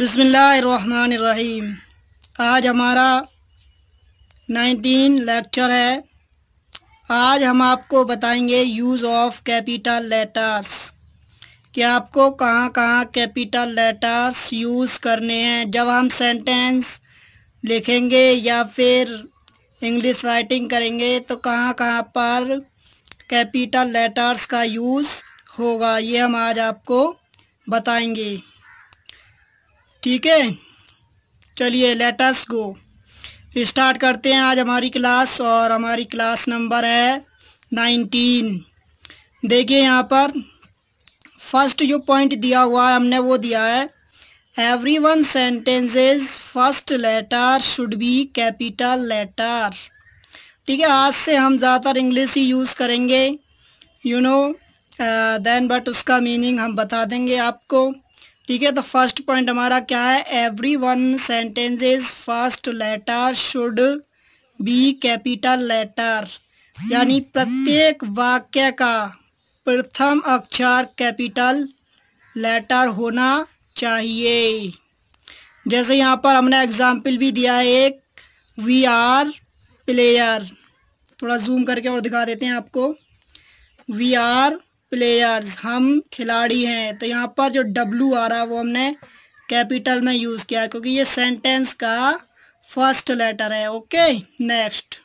बिसमीम आज हमारा नाइनटीन लेक्चर है। आज हम आपको बताएँगे यूज़ ऑफ़ कैपिटल लेटर्स। कि आपको कहाँ कहाँ कैपिटल लेटर्स यूज़ करने हैं। जब हम सेंटेंस लिखेंगे या फिर इंग्लिश राइटिंग करेंगे तो कहाँ कहाँ पर कैपिटल लेटर्स का यूज़ होगा, ये हम आज आपको बताएँगे। ठीक है? चलिए लेटस गो स्टार्ट करते हैं आज हमारी क्लास और हमारी क्लास नंबर है नाइनटीन देखिए यहाँ पर फ़र्स्ट जो पॉइंट दिया हुआ है, हमने वो दिया है every one sentences first letter should be capital letter ठीक है, आज से हम ज़्यादातर इंग्लिश ही यूज़ करेंगे यू नो देन बट उसका मीनिंग हम बता देंगे आपको। ठीक है तो फ़र्स्ट पॉइंट हमारा क्या है? Every one sentences first letter should be capital letter यानी प्रत्येक वाक्य का प्रथम अक्षर कैपिटल लेटर होना चाहिए। जैसे यहाँ पर हमने एग्ज़ाम्पल भी दिया है एक वी आर प्लेयर थोड़ा जूम करके और दिखा देते हैं आपको। वी आर प्लेयर्स हम खिलाड़ी हैं। तो यहाँ पर जो डब्लू आ रहा है, वो हमने कैपिटल में यूज़ किया क्योंकि ये सेंटेंस का फ़र्स्ट लेटर है। ओके नेक्स्ट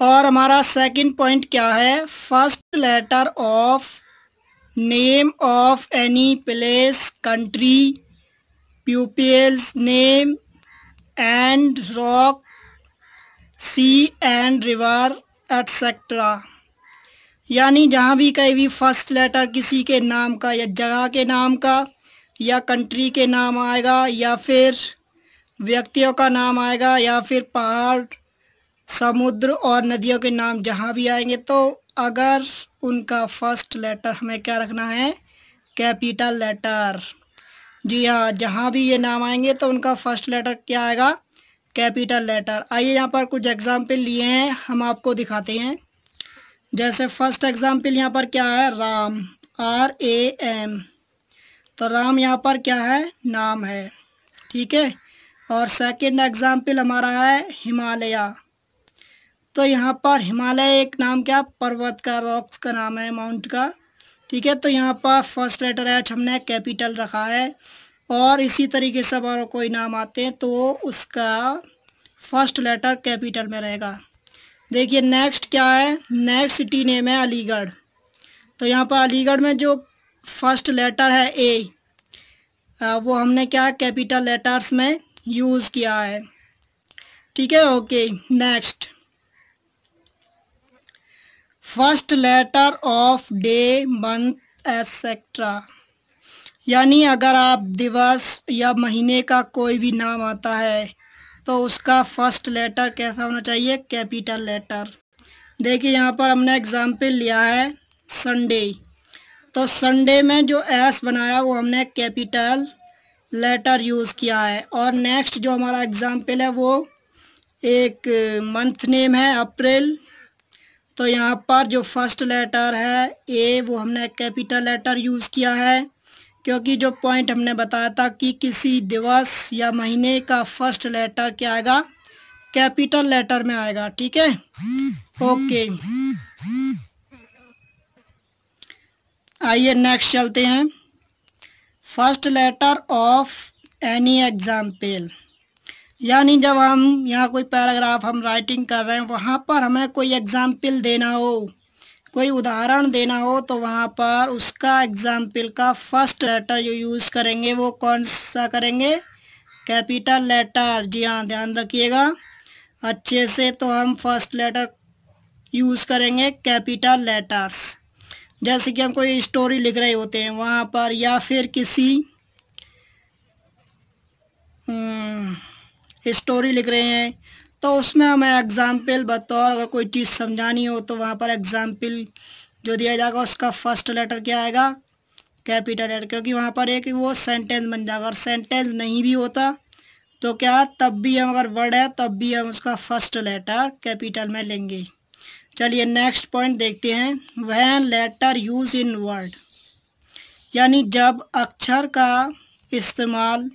और हमारा सेकंड पॉइंट क्या है? First letter of name of any place country pupils name and rock sea and river etcetera यानी जहाँ भी कहीं भी फ़र्स्ट लेटर किसी के नाम का या जगह के नाम का या कंट्री के नाम आएगा या फिर व्यक्तियों का नाम आएगा या फिर पहाड़, समुद्र और नदियों के नाम जहाँ भी आएँगे तो अगर उनका फ़र्स्ट लेटर हमें क्या रखना है? कैपिटल लेटर जी हाँ जहाँ भी ये नाम आएँगे तो उनका फ़र्स्ट लेटर क्या आएगा? Capital letter. आइए यहाँ पर कुछ एग्ज़ाम्पल लिए हैं, हम आपको दिखाते हैं। जैसे फ़र्स्ट एग्ज़ाम्पल यहाँ पर क्या है? राम आर ए एम तो राम यहाँ पर क्या है? नाम है। ठीक है? और सेकंड एग्ज़ाम्पल हमारा है हिमालय। तो यहाँ पर हिमालय एक नाम क्या? पर्वत का रॉक्स का नाम है माउंट का। ठीक है? तो यहाँ पर फ़र्स्ट लेटर एच हमने कैपिटल रखा है। और इसी तरीके से अगर कोई नाम आते हैं तो उसका फ़र्स्ट लेटर कैपिटल में रहेगा। देखिए नेक्स्ट क्या है? नेक्स्ट सिटी नेम है अलीगढ़। तो यहाँ पर अलीगढ़ में जो फ़र्स्ट लेटर है ए वो हमने क्या कैपिटल लेटर्स में यूज़ किया है। ठीक है okay next first letter of day month etcetera यानी अगर आप दिवस या महीने का कोई भी नाम आता है तो उसका फ़र्स्ट लेटर कैसा होना चाहिए? कैपिटल लेटर देखिए, यहाँ पर हमने एग्ज़ाम्पल लिया है संडे तो संडे में जो एस बनाया, वो हमने कैपिटल लेटर यूज़ किया है। और नेक्स्ट जो हमारा एग्ज़ाम्पल है, वो एक मंथ नेम है अप्रैल तो यहाँ पर जो फ़र्स्ट लेटर है ए वो हमने कैपिटल लेटर यूज़ किया है। क्योंकि जो पॉइंट हमने बताया था कि किसी दिवस या महीने का फ़र्स्ट लेटर क्या आएगा? कैपिटल लेटर में आएगा, ठीक है? ओके आइए नेक्स्ट चलते हैं। First letter of any example यानी जब हम यहाँ कोई पैराग्राफ हम राइटिंग कर रहे हैं, वहाँ पर हमें कोई एग्ज़ाम्पल देना हो। कोई उदाहरण देना हो तो वहाँ पर उसका एग्ज़ाम्पल का फ़र्स्ट लेटर जो यूज़ करेंगे वो कौन सा करेंगे? कैपिटल लेटर जी हाँ ध्यान रखिएगा। अच्छे से तो हम फ़र्स्ट लेटर यूज़ करेंगे कैपिटल लेटर्स जैसे कि हम कोई स्टोरी लिख रहे होते हैं वहाँ पर या फिर किसी स्टोरी हम्म, लिख रहे हैं। तो उसमें हमें एग्ज़ाम्पल बतौर अगर कोई चीज़ समझानी हो तो वहाँ पर एग्ज़ाम्पल जो दिया जाएगा उसका फ़र्स्ट लेटर क्या आएगा? कैपिटल लेटर क्योंकि वहाँ पर एक वो सेंटेंस बन जाएगा। अगर सेंटेंस नहीं भी होता तो क्या तब भी हम अगर वर्ड है, तब भी हम उसका फ़र्स्ट लेटर कैपिटल में लेंगे। चलिए नेक्स्ट पॉइंट देखते हैं। वह लेटर यूज़ इन वर्ड यानी जब अक्षर का इस्तेमाल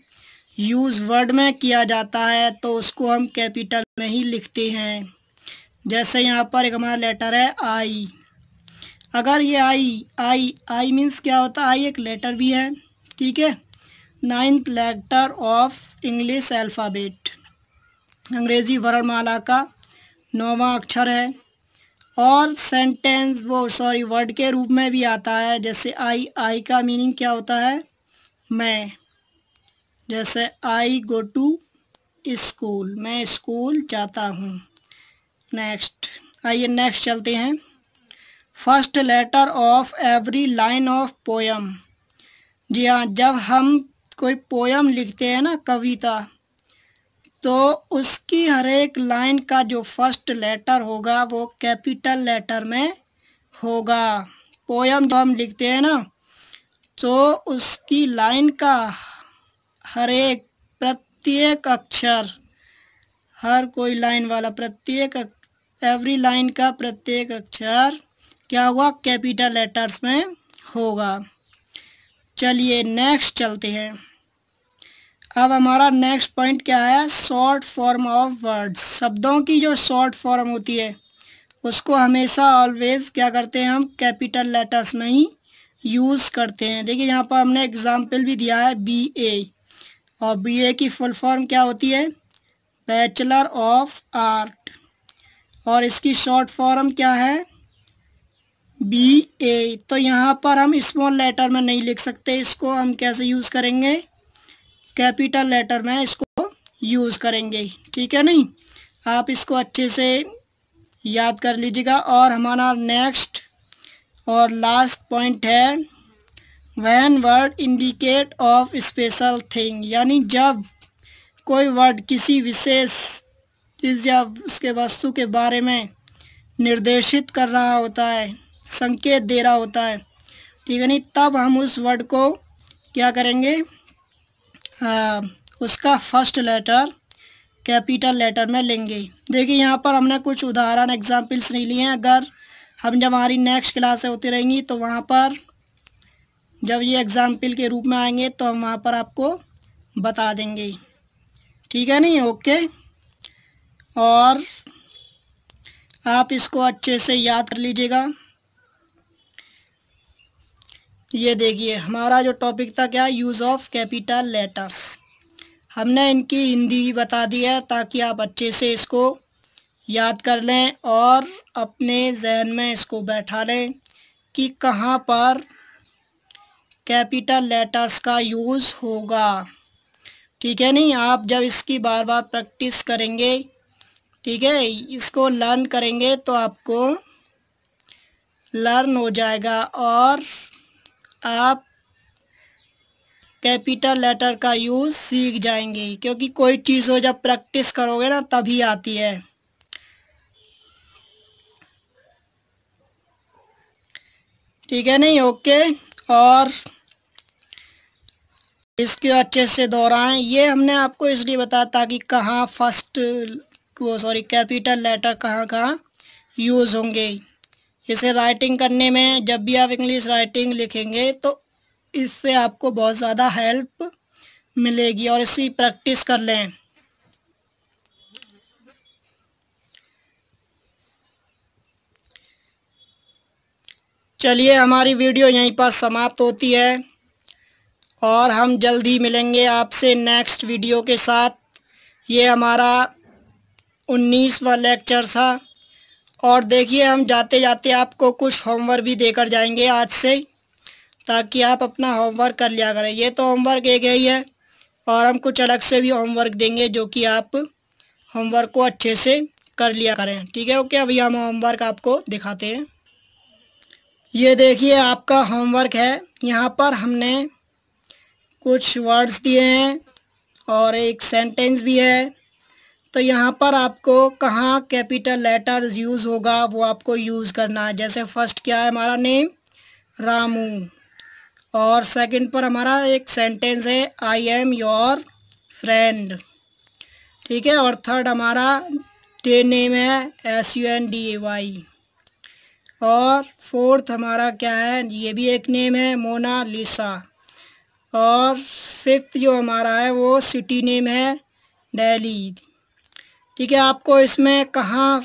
यूज़ वर्ड में किया जाता है तो उसको हम कैपिटल में ही लिखते हैं। जैसे यहाँ पर एक हमारा लेटर है आई अगर ये आई आई आई मीन्स क्या होता है? आई एक लेटर भी है, ठीक है? Ninth letter of English alphabet अंग्रेज़ी वर्णमाला का नौवा अक्षर है। और सेंटेंस वो सॉरी वर्ड के रूप में भी आता है, जैसे आई आई का मीनिंग क्या होता है? मैं। जैसे आई गो टू स्कूल मैं स्कूल जाता हूँ। नेक्स्ट आइए नेक्स्ट चलते हैं। First letter of every line of poem जी हाँ जब हम कोई पोयम लिखते हैं ना, कविता तो उसकी हर एक लाइन का जो फ़र्स्ट लेटर होगा, वो कैपिटल लेटर में होगा। पोयम जब हम लिखते हैं ना तो उसकी लाइन का हर एक, प्रत्येक अक्षर, हर कोई लाइन वाला, प्रत्येक एवरी लाइन का प्रत्येक अक्षर, क्या होगा कैपिटल लेटर्स में होगा। चलिए नेक्स्ट चलते हैं। अब हमारा नेक्स्ट पॉइंट क्या है? शॉर्ट फॉर्म ऑफ़ वर्ड्स शब्दों की जो शॉर्ट फॉर्म होती है, उसको हमेशा ऑलवेज क्या करते हैं हम? कैपिटल लेटर्स में ही यूज़ करते हैं। देखिए, यहाँ पर हमने एग्ज़ाम्पल भी दिया है बी ए और बी ए की फुल फॉर्म क्या होती है? Bachelor of art. और इसकी शॉर्ट फॉर्म क्या है? बी ए तो यहाँ पर हम स्मॉल लेटर में नहीं लिख सकते, इसको हम कैसे यूज़ करेंगे? कैपिटल लेटर में इसको यूज़ करेंगे। ठीक है नहीं? आप इसको अच्छे से याद कर लीजिएगा। और हमारा नेक्स्ट और लास्ट पॉइंट है when word indicate of special thing यानी जब कोई वर्ड किसी विशेष चीज़ या उसके वस्तु के बारे में निर्देशित कर रहा होता है संकेत दे रहा होता है ठीक है नहीं? तब हम उस वर्ड को क्या करेंगे? आ, उसका फ़र्स्ट लेटर कैपिटल लेटर में लेंगे। देखिए यहाँ पर हमने कुछ उदाहरण एग्जाम्पल्स नहीं लिए हैं। अगर हम जब हमारी नेक्स्ट क्लासें होती रहेंगी तो वहाँ पर जब ये एग्ज़ाम्पल के रूप में आएँगे तो हम वहाँ पर आपको बता देंगे। ठीक है नहीं? ओके और आप इसको अच्छे से याद कर लीजिएगा। ये देखिए, हमारा जो टॉपिक था क्या? यूज़ ऑफ़ कैपिटल लेटर्स हमने इनकी हिंदी बता दी है ताकि आप अच्छे से इसको याद कर लें और अपने जहन में इसको बैठा लें कि कहाँ पर कैपिटल लेटर्स का यूज़ होगा। ठीक है नहीं? आप जब इसकी बार बार प्रैक्टिस करेंगे, ठीक है, इसको लर्न करेंगे तो आपको लर्न हो जाएगा और आप कैपिटल लेटर का यूज़ सीख जाएँगे, क्योंकि कोई चीज़ हो जब प्रैक्टिस करोगे ना, तभी आती है। ठीक है नहीं? ओके, और इसके अच्छे से दोहराएँ। ये हमने आपको इसलिए बताया ताकि कहाँ फ़र्स्ट वो सॉरी कैपिटल लेटर कहाँ कहाँ यूज़ होंगे। इसे राइटिंग करने में जब भी आप इंग्लिश राइटिंग लिखेंगे तो इससे आपको बहुत ज़्यादा हेल्प मिलेगी और इसी प्रैक्टिस कर लें। चलिए हमारी वीडियो यहीं पर समाप्त होती है। और हम जल्दी मिलेंगे आपसे नेक्स्ट वीडियो के साथ। ये हमारा उन्नीसवा लेक्चर था। और देखिए, हम जाते जाते आपको कुछ होमवर्क भी देकर जाएँगे आज से, ताकि आप अपना होमवर्क कर लिया करें। ये तो होमवर्क एक ही है और हम कुछ अलग से भी होमवर्क देंगे जो कि आप होमवर्क को अच्छे से कर लिया करें। ठीक है, ओके, अभी हम होमवर्क आपको दिखाते हैं। ये देखिए, आपका होमवर्क है। यहाँ पर हमने कुछ वर्ड्स दिए हैं और एक सेंटेंस भी है। तो यहाँ पर आपको कहाँ कैपिटल लेटर्स यूज़ होगा, वो आपको यूज़ करना है। जैसे फ़र्स्ट क्या है हमारा नेम रामू। और सेकंड पर हमारा एक सेंटेंस है आई एम योर फ्रेंड ठीक है, और थर्ड हमारा डे नेम है S U N D A Y और फोर्थ हमारा क्या है, ये भी एक नेम है मोनालिसा और फिफ्थ जो हमारा है, वो सिटी नेम है दिल्ली ठीक है, आपको इसमें कहाँ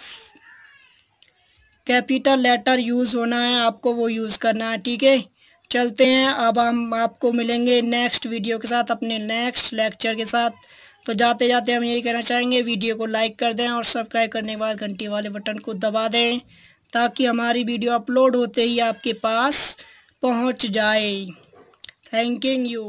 कैपिटल लेटर यूज़ होना है, आपको वो यूज़ करना है, ठीक है? चलते हैं, अब हम आपको मिलेंगे नेक्स्ट वीडियो के साथ, अपने नेक्स्ट लेक्चर के साथ। तो जाते जाते हम यही कहना चाहेंगे वीडियो को लाइक कर दें और सब्सक्राइब करने के बाद घंटी वाले बटन को दबा दें, ताकि हमारी वीडियो अपलोड होते ही आपके पास पहुँच जाए। Thank you